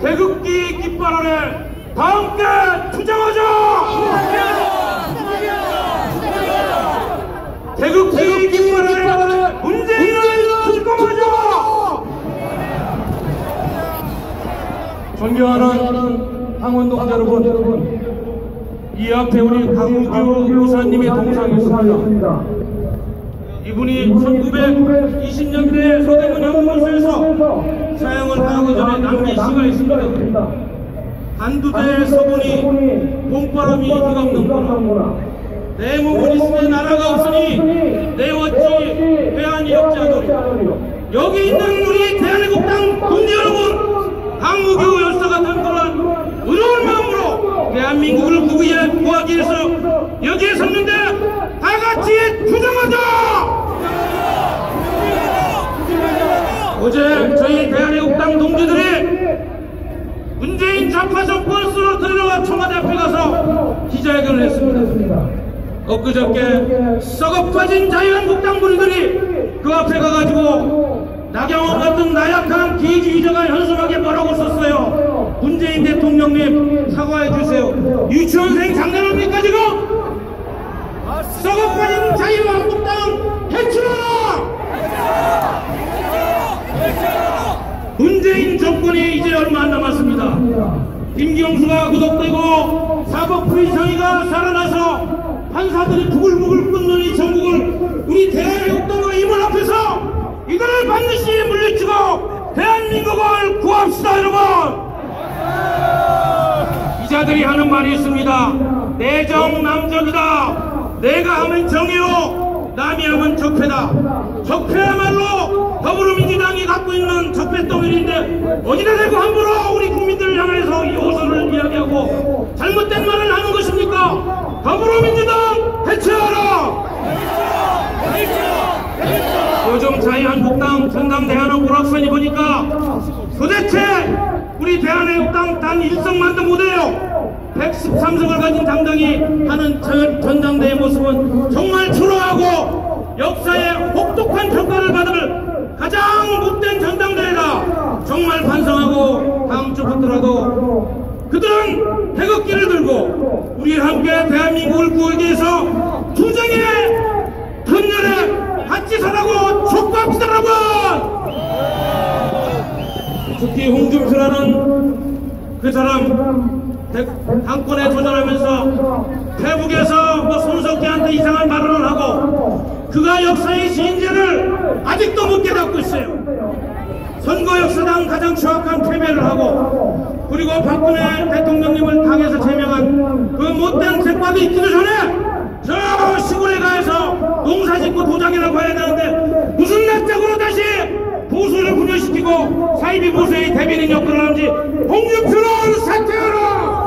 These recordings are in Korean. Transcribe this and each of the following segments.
태극기 깃발 아래 다 함께 투쟁하자! 태극기 깃발 아래 문재인을 출범하자! 존경하는 항원동자 여러분, 이 앞에 우리 강우규 의사님의 동상이 있습니다. 이분이 1920년대 서대문 연구소에서 남긴 시가 있습니다. 한두대 서본이 봄바람이 휘감는구나. 내 몸을 있으니 나라가 없으니 내 어찌 회한이 없지 않으리. 여기 있는 우리 대한민국당 국민 여러분, 한국교 열사 같은 그런 의로운 마음으로 대한민국을 구기에 구하기 위해서 여기에 섰는데 다 같이 투쟁하자! 어제 저희 대한민국당 동지들이 문재인 좌파적 버스로 들어가 청와대 앞에 가서 기자회견을 했습니다. 엊그저께 썩어 빠진 자유한국당 분들이 그 앞에 가가지고 나경원 같은 나약한 기지휘자가 현수막에 뭐라고 썼어요? 문재인 대통령님 사과해 주세요. 유치원생 장난합니까 지금? 썩어 빠진 자유한국당 해치워라! 문재인 정권이 이제 얼마 안 남았습니다. 김경수가 구속되고 사법부의 정의가 살아나서 판사들이 부글부글 끓는 이 전국을 우리 대한민국당과 임원 앞에서 이들을 반드시 물리치고 대한민국을 구합시다 여러분! 기자들이 하는 말이 있습니다. 내정 남적이다. 내가 하면 정의요. 남이 하면 적폐다. 적폐야말로 더불어민주당이 갖고 있는 적폐덩어리인데 어디다 대고 함부로 우리 국민들을 향해서 이 호소를 이야기하고 잘못된 말을 하는 것입니까? 더불어민주당 해체하라! 요즘 자유한국당 전당대회하는 오락관이 보니까 도대체 우리 대한민국당 단 1석만도 못해요. 113석을 가진 당당이 하는 전- 전당대회 모습은 정말 초라하고 역사에 혹독한 평가를 받을 가장 못된 전당대회다. 정말 반성하고 다음 주부터라도 그들은 태극기를 들고 우리 함께 대한민국을 구하기 위해서 투쟁의 헌혈에 같이 서라고 촉구합시다 여러분! 특히 홍준표라는 그 사람 대- 당권에 도전하면서 태국에서 뭐 손석희한테 이상한 발언을 하고 그가 역사의 진재를 아직도 못 깨닫고 있어요. 선거 역사상 가장 추악한 패배를 하고 그리고 박근혜 대통령님을 당에서 제명한 그 못된 색밥이 있기도 전에 저 시골에 가서 농사 짓고 도장이라고 해야 되는데 무슨 낯짝으로 다시 보수를 분열시키고 사이비 보수의 대변인 역할을 하는지 홍준표는 사퇴하라!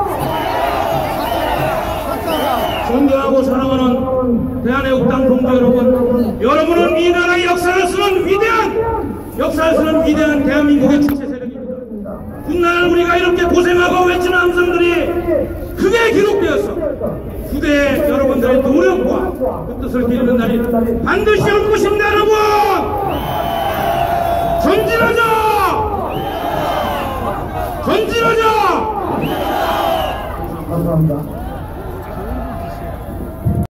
존경하고 사랑하는 대한민국당 동지 여러분 여러분은 이 나라의 역사를 쓰는 위대한 역사를 쓰는 위대한 대한민국의 주체 세력입니다. 훗날 우리가 이렇게 고생하고 외치는 함성들이 크게 기록되었어 후대 여러분들의 노력과 그 뜻을 기르는 날이 반드시 올 것입니다 여러분! 전진하자! 전진하자! 감사합니다.